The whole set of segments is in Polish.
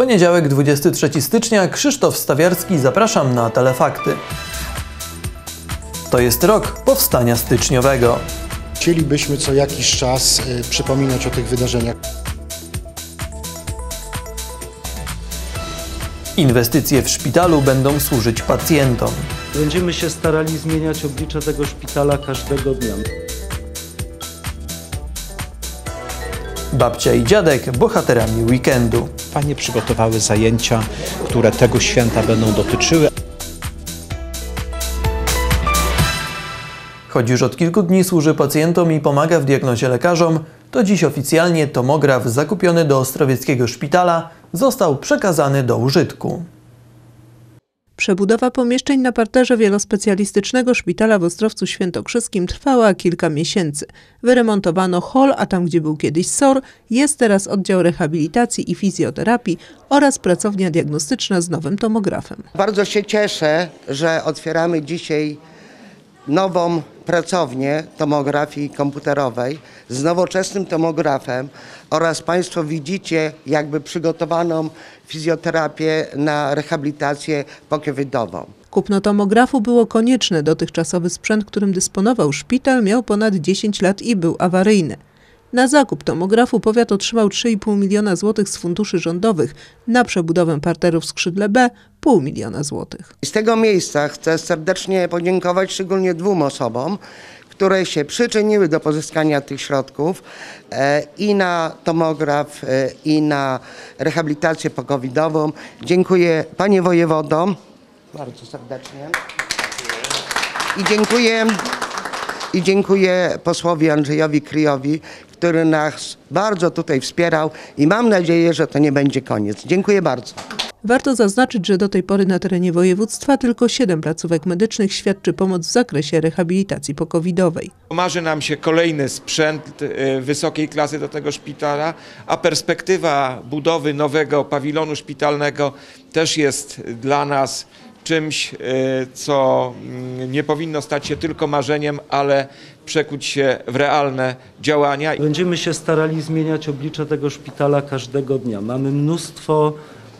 Poniedziałek 23 stycznia Krzysztof Stawiarski zapraszam na Telefakty. To jest rok powstania styczniowego. Chcielibyśmy co jakiś czas y, przypominać o tych wydarzeniach. Inwestycje w szpitalu będą służyć pacjentom. Będziemy się starali zmieniać oblicze tego szpitala każdego dnia. Babcia i dziadek bohaterami weekendu. Panie przygotowały zajęcia, które tego święta będą dotyczyły. Choć już od kilku dni służy pacjentom i pomaga w diagnozie lekarzom, to dziś oficjalnie tomograf zakupiony do Ostrowieckiego Szpitala został przekazany do użytku. Przebudowa pomieszczeń na parterze wielospecjalistycznego szpitala w Ostrowcu Świętokrzyskim trwała kilka miesięcy. Wyremontowano hol, a tam gdzie był kiedyś SOR, jest teraz oddział rehabilitacji i fizjoterapii oraz pracownia diagnostyczna z nowym tomografem. Bardzo się cieszę, że otwieramy dzisiaj nową pracownię tomografii komputerowej z nowoczesnym tomografem oraz Państwo widzicie jakby przygotowaną fizjoterapię na rehabilitację pokowidową. Kupno tomografu było konieczne. Dotychczasowy sprzęt, którym dysponował szpital, miał ponad 10 lat i był awaryjny. Na zakup tomografu powiat otrzymał 3,5 miliona złotych z funduszy rządowych, na przebudowę parteru w skrzydle B pół miliona złotych. Z tego miejsca chcę serdecznie podziękować szczególnie dwóm osobom, które się przyczyniły do pozyskania tych środków e, i na tomograf, e, i na rehabilitację pokowidową. Dziękuję Panie Wojewodo bardzo serdecznie. I dziękuję, I dziękuję posłowi Andrzejowi Kryjowi, który nas bardzo tutaj wspierał i mam nadzieję, że to nie będzie koniec. Dziękuję bardzo. Warto zaznaczyć, że do tej pory na terenie województwa tylko 7 placówek medycznych świadczy pomoc w zakresie rehabilitacji pokowidowej. Marzy nam się kolejny sprzęt e, wysokiej klasy do tego szpitala, a perspektywa budowy nowego pawilonu szpitalnego też jest dla nas czymś, e, co mm, nie powinno stać się tylko marzeniem, ale przekuć się w realne działania. Będziemy się starali zmieniać oblicze tego szpitala każdego dnia. Mamy mnóstwo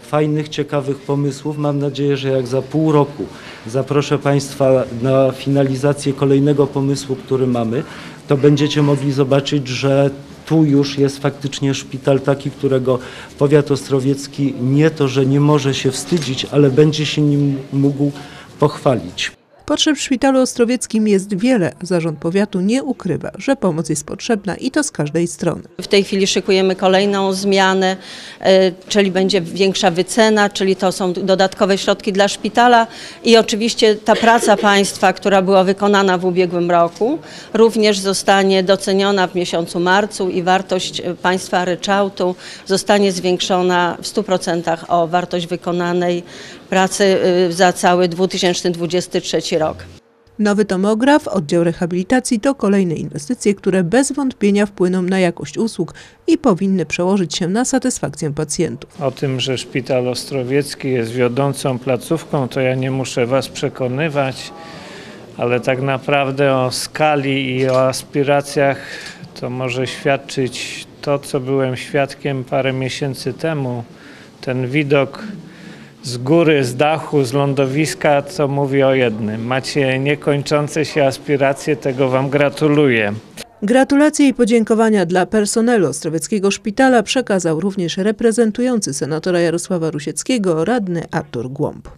fajnych, ciekawych pomysłów. Mam nadzieję, że jak za pół roku zaproszę Państwa na finalizację kolejnego pomysłu, który mamy, to będziecie mogli zobaczyć, że tu już jest faktycznie szpital taki, którego powiat ostrowiecki nie to, że nie może się wstydzić, ale będzie się nim mógł pochwalić. Potrzeb w szpitalu ostrowieckim jest wiele. Zarząd powiatu nie ukrywa, że pomoc jest potrzebna i to z każdej strony. W tej chwili szykujemy kolejną zmianę, e, czyli będzie większa wycena, czyli to są dodatkowe środki dla szpitala i oczywiście ta praca państwa, która była wykonana w ubiegłym roku, również zostanie doceniona w miesiącu marcu i wartość e, państwa ryczałtu zostanie zwiększona w 100% o wartość wykonanej pracy e, za cały 2023 rok. Nowy tomograf, oddział rehabilitacji to kolejne inwestycje, które bez wątpienia wpłyną na jakość usług i powinny przełożyć się na satysfakcję pacjentów. O tym, że Szpital Ostrowiecki jest wiodącą placówką, to ja nie muszę Was przekonywać, ale tak naprawdę o skali i o aspiracjach to może świadczyć to, co byłem świadkiem parę miesięcy temu. Ten widok z góry, z dachu, z lądowiska, co mówi o jednym. Macie niekończące się aspiracje, tego Wam gratuluję. Gratulacje i podziękowania dla personelu Ostrowieckiego Szpitala przekazał również reprezentujący senatora Jarosława Rusieckiego radny Artur Głąb.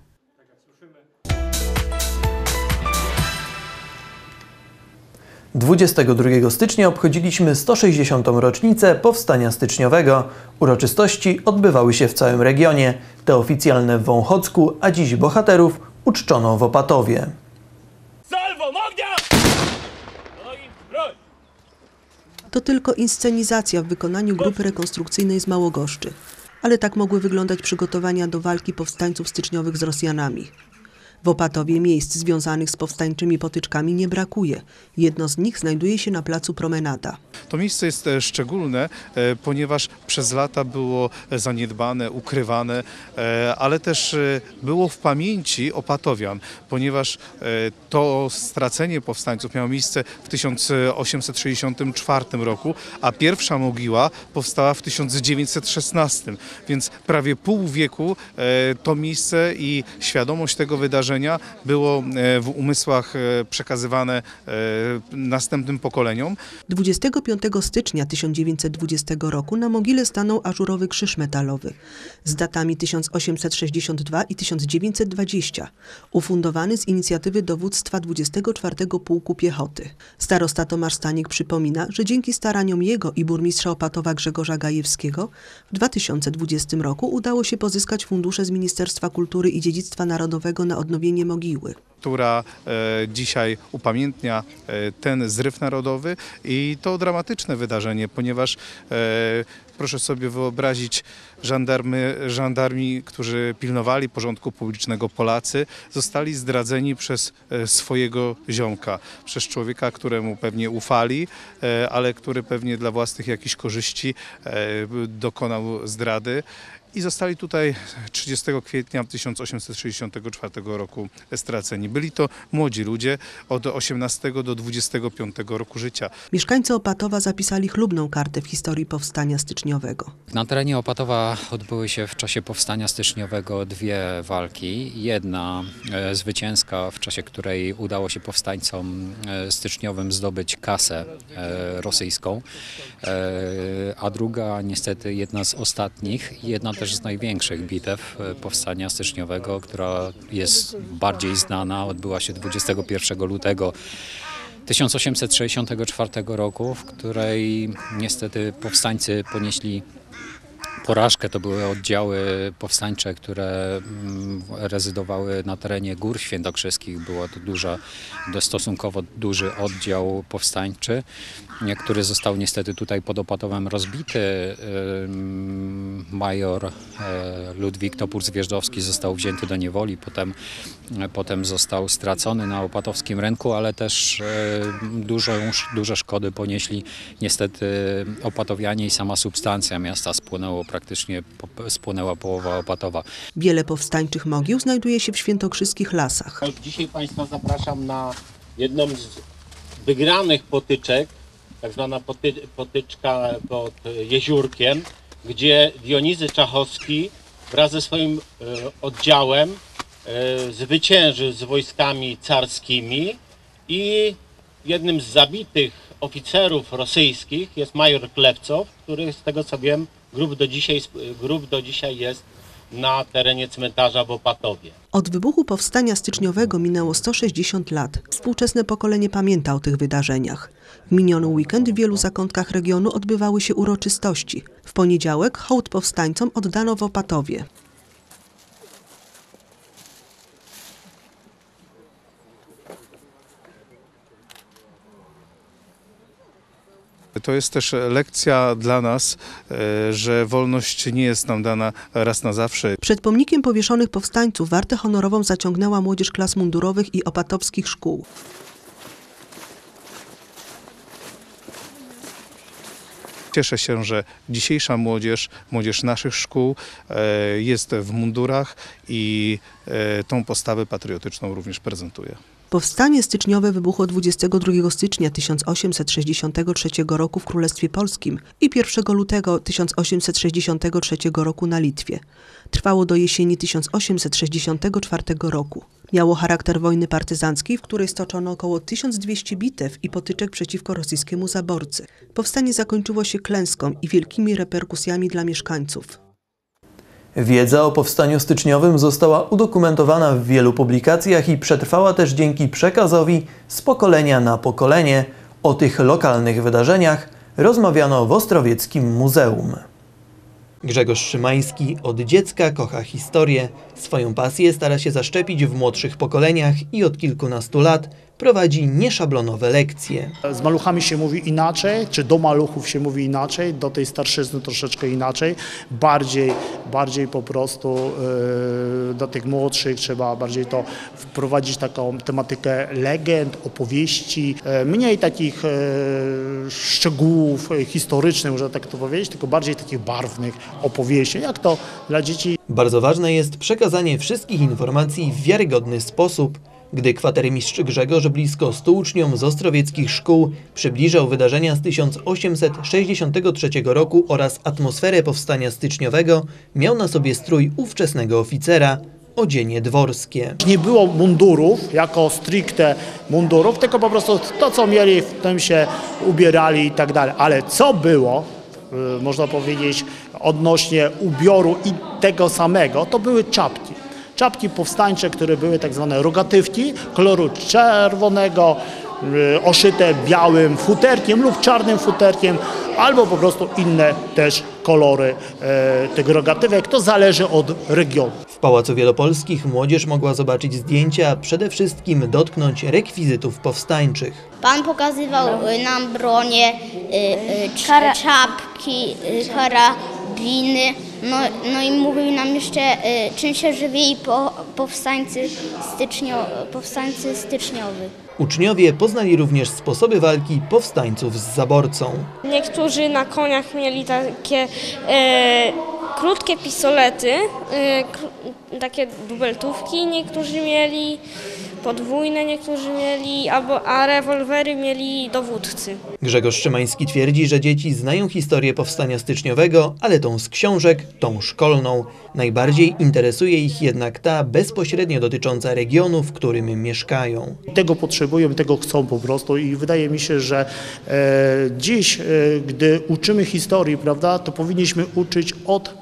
22 stycznia obchodziliśmy 160. rocznicę powstania styczniowego. Uroczystości odbywały się w całym regionie. Te oficjalne w Wąchocku, a dziś bohaterów uczczono w Opatowie. No! To tylko inscenizacja w wykonaniu grupy rekonstrukcyjnej z Małogoszczy. Ale tak mogły wyglądać przygotowania do walki powstańców styczniowych z Rosjanami. W Opatowie miejsc związanych z powstańczymi potyczkami nie brakuje. Jedno z nich znajduje się na placu Promenada. To miejsce jest e, szczególne, e, ponieważ przez lata było zaniedbane, ukrywane, e, ale też e, było w pamięci Opatowian, ponieważ e, to stracenie powstańców miało miejsce w 1864 roku, a pierwsza mogiła powstała w 1916, więc prawie pół wieku e, to miejsce i świadomość tego wydarzenia było e, w umysłach e, przekazywane e, następnym pokoleniom. 25 stycznia 1920 roku na mogile stanął ażurowy krzyż metalowy z datami 1862 i 1920, ufundowany z inicjatywy dowództwa 24 Pułku Piechoty. Starosta Tomasz Stanik przypomina, że dzięki staraniom jego i burmistrza Opatowa Grzegorza Gajewskiego w 2020 roku udało się pozyskać fundusze z Ministerstwa Kultury i Dziedzictwa Narodowego na odnowienie mogiły. która e, dzisiaj upamiętnia e, ten zryw narodowy i to dramatyczne wydarzenie, ponieważ e, proszę sobie wyobrazić żandarmy, żandarmi, którzy pilnowali porządku publicznego Polacy, zostali zdradzeni przez swojego ziomka, przez człowieka, któremu pewnie ufali, ale który pewnie dla własnych jakichś korzyści dokonał zdrady. I zostali tutaj 30 kwietnia 1864 roku straceni. Byli to młodzi ludzie od 18 do 25 roku życia. Mieszkańcy Opatowa zapisali chlubną kartę w historii powstania styczniowego. Na terenie Opatowa odbyły się w czasie powstania styczniowego dwie walki. Jedna e, zwycięska, w czasie której udało się powstańcom e, styczniowym zdobyć kasę e, rosyjską, e, a druga niestety jedna z ostatnich, jedna też z największych bitew e, powstania styczniowego, która jest bardziej znana, odbyła się 21 lutego 1864 roku, w której niestety powstańcy ponieśli porażkę. To były oddziały powstańcze, które mm, rezydowały na terenie Gór Świętokrzyskich. Było to duża, stosunkowo duży oddział powstańczy, który został niestety tutaj pod Opatowem rozbity. Major e, Ludwik Topór-Zwierzdowski został wzięty do niewoli, potem, e, potem został stracony na opatowskim rynku, ale też e, dużo, duże szkody ponieśli niestety opatowianie i sama substancja miasta spłynęło praktycznie, spłynęła połowa Opatowa. Wiele powstańczych mogił znajduje się w świętokrzyskich lasach. Dzisiaj Państwa zapraszam na jedną z wygranych potyczek, tak zwana poty, potyczka pod Jeziórkiem, gdzie Dionizy Czachowski wraz ze swoim e, oddziałem e, zwycięży z wojskami carskimi i jednym z zabitych oficerów rosyjskich jest major Klewcow, który z tego co wiem grób do dzisiaj, grób do dzisiaj jest na terenie cmentarza w Opatowie. Od wybuchu powstania styczniowego minęło 160 lat. Współczesne pokolenie pamięta o tych wydarzeniach. W miniony weekend w wielu zakątkach regionu odbywały się uroczystości. W poniedziałek hołd powstańcom oddano w Opatowie. To jest też lekcja dla nas, e, że wolność nie jest nam dana raz na zawsze. Przed pomnikiem powieszonych powstańców wartę honorową zaciągnęła młodzież klas mundurowych i opatowskich szkół. Cieszę się, że dzisiejsza młodzież, młodzież naszych szkół e, jest w mundurach i e, tą postawę patriotyczną również prezentuje. Powstanie styczniowe wybuchło 22 stycznia 1863 roku w Królestwie Polskim i 1 lutego 1863 roku na Litwie. Trwało do jesieni 1864 roku. Miało charakter wojny partyzanckiej, w której stoczono około 1200 bitew i potyczek przeciwko rosyjskiemu zaborcy. Powstanie zakończyło się klęską i wielkimi reperkusjami dla mieszkańców. Wiedza o powstaniu styczniowym została udokumentowana w wielu publikacjach i przetrwała też dzięki przekazowi z pokolenia na pokolenie. O tych lokalnych wydarzeniach rozmawiano w Ostrowieckim Muzeum. Grzegorz Szymański od dziecka kocha historię. Swoją pasję stara się zaszczepić w młodszych pokoleniach i od kilkunastu lat prowadzi nieszablonowe lekcje. Z maluchami się mówi inaczej, czy do maluchów się mówi inaczej, do tej starszyzny troszeczkę inaczej, bardziej, bardziej po prostu yy, do tych młodszych trzeba bardziej to wprowadzić taką tematykę legend, opowieści, yy, mniej takich yy, szczegółów historycznych, można tak to powiedzieć, tylko bardziej takich barwnych opowieści, jak to dla dzieci Bardzo ważne jest przekazanie wszystkich informacji w wiarygodny sposób. Gdy kwatermistrz Grzegorz blisko 100 uczniom z ostrowieckich szkół przybliżał wydarzenia z 1863 roku oraz atmosferę powstania styczniowego, miał na sobie strój ówczesnego oficera, odzienie dworskie. Nie było mundurów jako stricte mundurów, tylko po prostu to, co mieli, w tym się ubierali i tak dalej. Ale co było, y, można powiedzieć, odnośnie ubioru i tego samego, to były czapki. Czapki powstańcze, które były tak zwane rogatywki, koloru czerwonego, y, oszyte białym futerkiem lub czarnym futerkiem, albo po prostu inne też kolory e, tego rogatywek. To zależy od regionu. W Pałacu Wielopolskich młodzież mogła zobaczyć zdjęcia, a przede wszystkim dotknąć rekwizytów powstańczych. Pan pokazywał y, nam bronię, y, y, cz- czapki, y, karabiny, no, no i mówił nam jeszcze, y, czym się żywili po, powstańcy, stycznio, powstańcy styczniowy. Uczniowie poznali również sposoby walki powstańców z zaborcą. Niektórzy na koniach mieli takie e, krótkie pistolety, e, takie dubeltówki niektórzy mieli, podwójne niektórzy mieli, albo, a rewolwery mieli dowódcy. Grzegorz Szymański twierdzi, że dzieci znają historię powstania styczniowego, ale tą z książek, tą szkolną. Najbardziej interesuje ich jednak ta bezpośrednio dotycząca regionu, w którym mieszkają. Tego potrzebują, tego chcą po prostu i wydaje mi się, że e, dziś, e, gdy uczymy historii, prawda, to powinniśmy uczyć od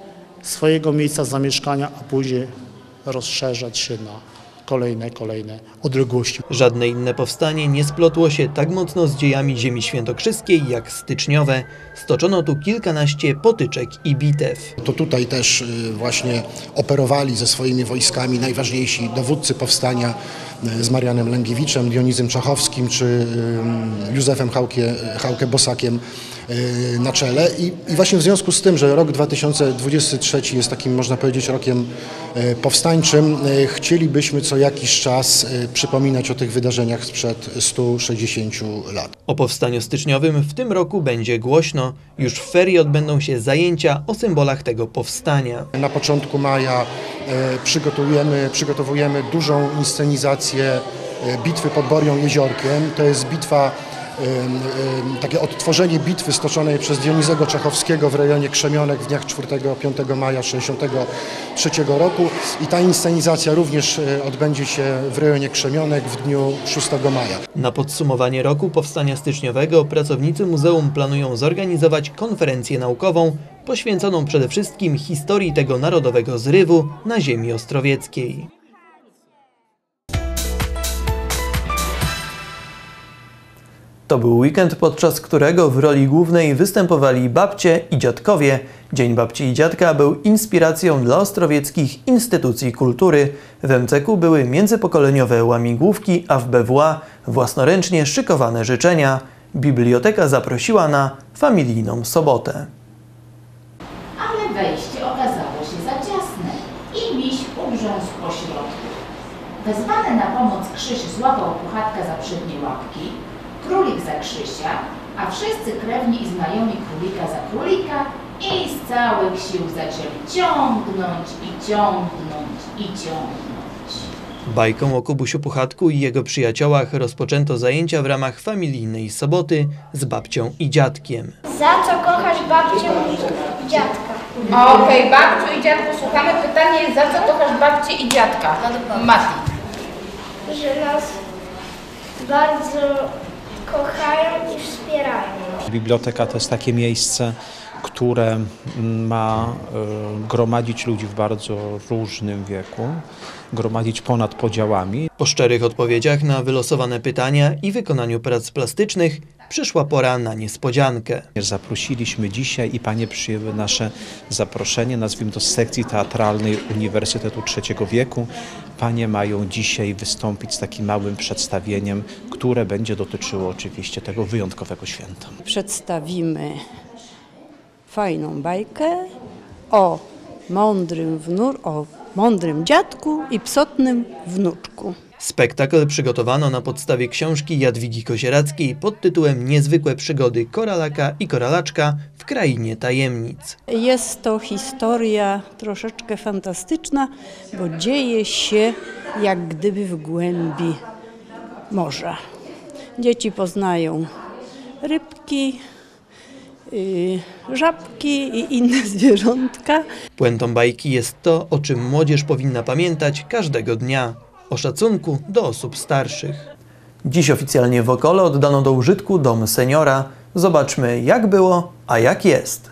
swojego miejsca zamieszkania, a później rozszerzać się na kolejne, kolejne odległości. Żadne inne powstanie nie splotło się tak mocno z dziejami ziemi świętokrzyskiej jak styczniowe. Stoczono tu kilkanaście potyczek i bitew. To tutaj też y, właśnie operowali ze swoimi wojskami najważniejsi dowódcy powstania y, z Marianem Lęgiewiczem, Dionizem Czachowskim czy Józefem Hałkie, Hałkę Bosakiem na czele. I, I właśnie w związku z tym, że rok 2023 jest takim, można powiedzieć, rokiem y, powstańczym, y, chcielibyśmy co jakiś czas y, przypominać o tych wydarzeniach sprzed 160 lat. O powstaniu styczniowym w tym roku będzie głośno. Już w ferie odbędą się zajęcia o symbolach tego powstania. Na początku maja przygotujemy, przygotowujemy dużą inscenizację bitwy pod Borią Jeziorkiem. To jest bitwa, takie odtworzenie bitwy stoczonej przez Dionizego Czachowskiego w rejonie Krzemionek w dniach 4-5 maja 1963 roku. I ta inscenizacja również e, odbędzie się w rejonie Krzemionek w dniu 6 maja. Na podsumowanie roku powstania styczniowego pracownicy muzeum planują zorganizować konferencję naukową poświęconą przede wszystkim historii tego narodowego zrywu na ziemi ostrowieckiej. To był weekend, podczas którego w roli głównej występowali babcie i dziadkowie. Dzień Babci i Dziadka był inspiracją dla ostrowieckich instytucji kultury. W MCK były międzypokoleniowe łamigłówki, a w BWA własnoręcznie szykowane życzenia. Biblioteka zaprosiła na familijną sobotę. ale wejście okazało się za ciasne i miś ugrzązł po środku. Wezwany na pomoc Krzyś złapał puchatka za przednie łapki, królik za Krzysia, a wszyscy krewni i znajomi królika za królika i z całych sił zaczęli ciągnąć i ciągnąć i ciągnąć. Bajką o Kubusiu Puchatku i jego przyjaciołach rozpoczęto zajęcia w ramach familijnej soboty z babcią i dziadkiem. Za co kochasz babcię i dziadka? Okej, babciu i dziadku, słuchamy. Pytanie jest, za co kochasz babcię i dziadka? Mati. Że nas bardzo. Biblioteka to jest takie miejsce, które ma e, gromadzić ludzi w bardzo różnym wieku, gromadzić ponad podziałami. Po szczerych odpowiedziach na wylosowane pytania i wykonaniu prac plastycznych przyszła pora na niespodziankę. Zaprosiliśmy dzisiaj i panie przyjęły nasze zaproszenie, nazwijmy to z sekcji teatralnej Uniwersytetu Trzeciego Wieku. Panie mają dzisiaj wystąpić z takim małym przedstawieniem, które będzie dotyczyło oczywiście tego wyjątkowego święta. Przedstawimy fajną bajkę o mądrym wnur, o mądrym dziadku i psotnym wnuczku. Spektakl przygotowano na podstawie książki Jadwigi Kozierackiej pod tytułem Niezwykłe przygody Koralaka i Koralaczka w Krainie Tajemnic. Jest to historia troszeczkę fantastyczna, bo dzieje się jak gdyby w głębi morza. Dzieci poznają rybki, żabki i inne zwierzątka. Puentą bajki jest to, o czym młodzież powinna pamiętać każdego dnia o szacunku do osób starszych. Dziś oficjalnie w Okole oddano do użytku dom seniora. Zobaczmy jak było, a jak jest.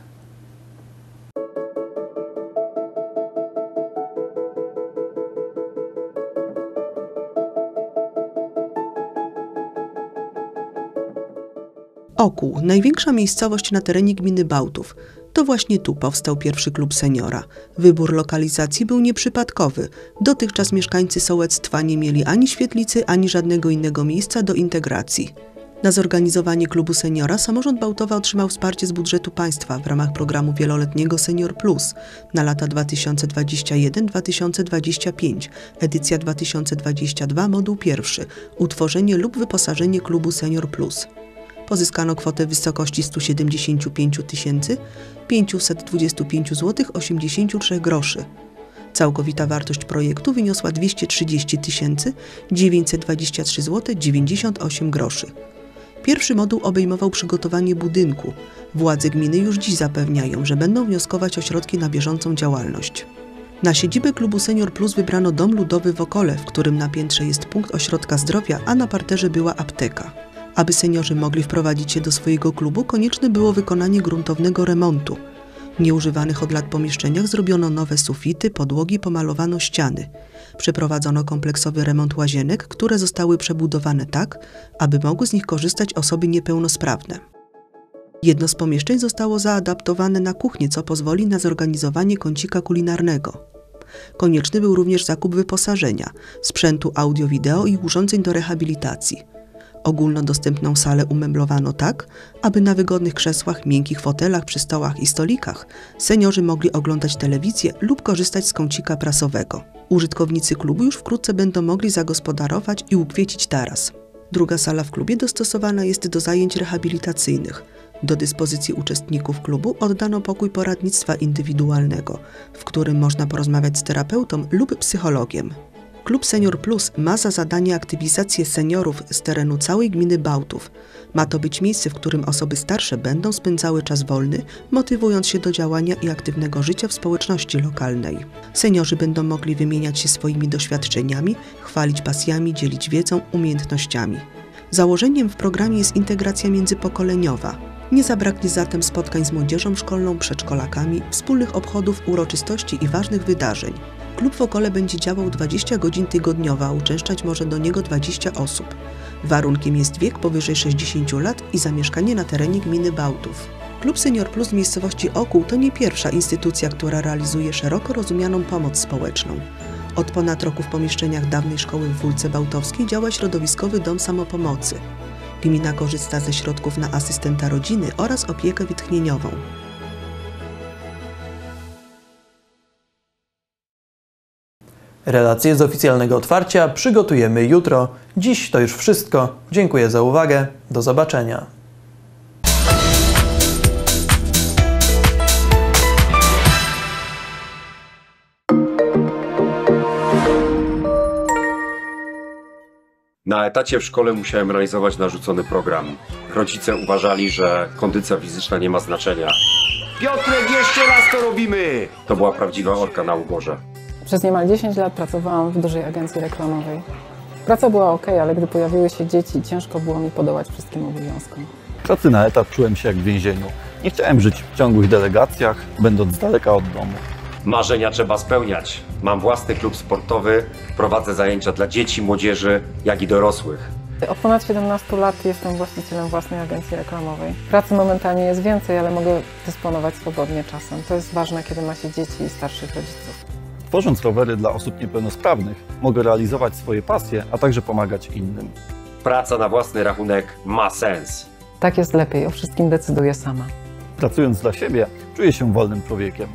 Okół, największa miejscowość na terenie gminy Bałtów. To właśnie tu powstał pierwszy klub seniora. Wybór lokalizacji był nieprzypadkowy. Dotychczas mieszkańcy sołectwa nie mieli ani świetlicy, ani żadnego innego miejsca do integracji. Na zorganizowanie klubu seniora samorząd Bałtowa otrzymał wsparcie z budżetu państwa w ramach programu wieloletniego Senior Plus na lata 2021-2025, edycja 2022, moduł pierwszy, utworzenie lub wyposażenie klubu Senior Plus pozyskano kwotę w wysokości 175 525 zł 83 groszy. Całkowita wartość projektu wyniosła 230 923 zł 98 groszy. Pierwszy moduł obejmował przygotowanie budynku. Władze gminy już dziś zapewniają, że będą wnioskować o środki na bieżącą działalność. Na siedzibę klubu Senior Plus wybrano dom ludowy w Okole, w którym na piętrze jest punkt ośrodka zdrowia, a na parterze była apteka. Aby seniorzy mogli wprowadzić się do swojego klubu, konieczne było wykonanie gruntownego remontu. W nieużywanych od lat pomieszczeniach zrobiono nowe sufity, podłogi, pomalowano ściany. Przeprowadzono kompleksowy remont łazienek, które zostały przebudowane tak, aby mogły z nich korzystać osoby niepełnosprawne. Jedno z pomieszczeń zostało zaadaptowane na kuchnię, co pozwoli na zorganizowanie kącika kulinarnego. Konieczny był również zakup wyposażenia, sprzętu audio-wideo i urządzeń do rehabilitacji. Ogólnodostępną salę umeblowano tak, aby na wygodnych krzesłach, miękkich fotelach, przy stołach i stolikach seniorzy mogli oglądać telewizję lub korzystać z kącika prasowego. Użytkownicy klubu już wkrótce będą mogli zagospodarować i ukwiecić taras. Druga sala w klubie dostosowana jest do zajęć rehabilitacyjnych. Do dyspozycji uczestników klubu oddano pokój poradnictwa indywidualnego, w którym można porozmawiać z terapeutą lub psychologiem. Klub Senior Plus ma za zadanie aktywizację seniorów z terenu całej gminy Bałtów. Ma to być miejsce, w którym osoby starsze będą spędzały czas wolny, motywując się do działania i aktywnego życia w społeczności lokalnej. Seniorzy będą mogli wymieniać się swoimi doświadczeniami, chwalić pasjami, dzielić wiedzą, umiejętnościami. Założeniem w programie jest integracja międzypokoleniowa. Nie zabraknie zatem spotkań z młodzieżą szkolną, przedszkolakami, wspólnych obchodów, uroczystości i ważnych wydarzeń. Klub w Okole będzie działał 20 godzin tygodniowo, a uczęszczać może do niego 20 osób. Warunkiem jest wiek powyżej 60 lat i zamieszkanie na terenie gminy Bałtów. Klub Senior Plus w miejscowości Okół to nie pierwsza instytucja, która realizuje szeroko rozumianą pomoc społeczną. Od ponad roku w pomieszczeniach dawnej szkoły w Wólce Bałtowskiej działa środowiskowy dom samopomocy. Gmina korzysta ze środków na asystenta rodziny oraz opiekę wytchnieniową. Relacje z oficjalnego otwarcia przygotujemy jutro. Dziś to już wszystko. Dziękuję za uwagę. Do zobaczenia. Na etacie w szkole musiałem realizować narzucony program. Rodzice uważali, że kondycja fizyczna nie ma znaczenia. Piotrek, jeszcze raz to robimy! To była prawdziwa orka na ugorze. Przez niemal 10 lat pracowałam w dużej agencji reklamowej. Praca była ok, ale gdy pojawiły się dzieci, ciężko było mi podołać wszystkim obowiązkom. Pracy na etat czułem się jak w więzieniu. Nie chciałem żyć w ciągłych delegacjach, będąc z daleka od domu. Marzenia trzeba spełniać. Mam własny klub sportowy, prowadzę zajęcia dla dzieci, młodzieży, jak i dorosłych. Od ponad 17 lat jestem właścicielem własnej agencji reklamowej. Pracy momentalnie jest więcej, ale mogę dysponować swobodnie czasem. To jest ważne, kiedy ma się dzieci i starszych rodziców. Tworząc rowery dla osób niepełnosprawnych, mogę realizować swoje pasje, a także pomagać innym. Praca na własny rachunek ma sens. Tak jest lepiej, o wszystkim decyduję sama. Pracując dla siebie, czuję się wolnym człowiekiem.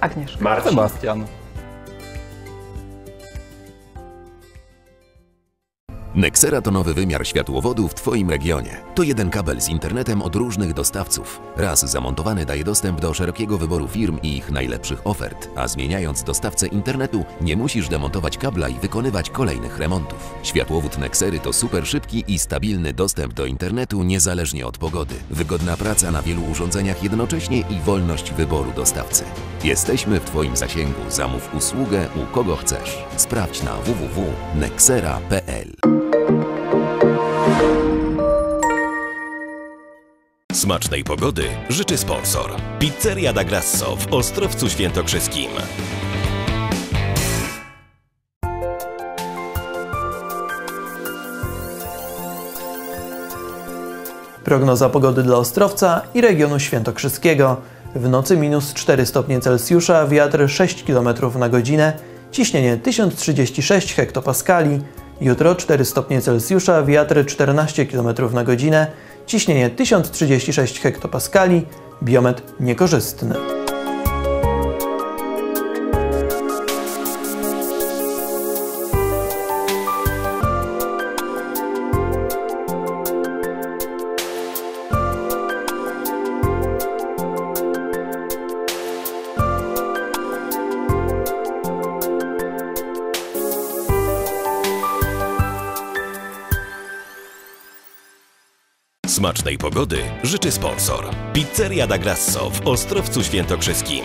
Agnieszka. Marcin. Sebastian. Nexera to nowy wymiar światłowodu w Twoim regionie. To jeden kabel z internetem od różnych dostawców. Raz zamontowany daje dostęp do szerokiego wyboru firm i ich najlepszych ofert, a zmieniając dostawcę internetu nie musisz demontować kabla i wykonywać kolejnych remontów. Światłowód Nexery to super szybki i stabilny dostęp do internetu niezależnie od pogody. Wygodna praca na wielu urządzeniach jednocześnie i wolność wyboru dostawcy. Jesteśmy w Twoim zasięgu. Zamów usługę u kogo chcesz. Sprawdź na www.nexera.pl. Smacznej pogody życzy sponsor. Pizzeria da Grasso w Ostrowcu Świętokrzyskim. Prognoza pogody dla Ostrowca i regionu świętokrzyskiego. W nocy minus 4 stopnie Celsjusza, wiatr 6 km na godzinę, ciśnienie 1036 hektopaskali. Jutro 4 stopnie Celsjusza, wiatr 14 km na godzinę, ciśnienie 1036 hektopaskali, biometr niekorzystny. Smacznej pogody życzy sponsor. Pizzeria da Grasso w Ostrowcu Świętokrzyskim.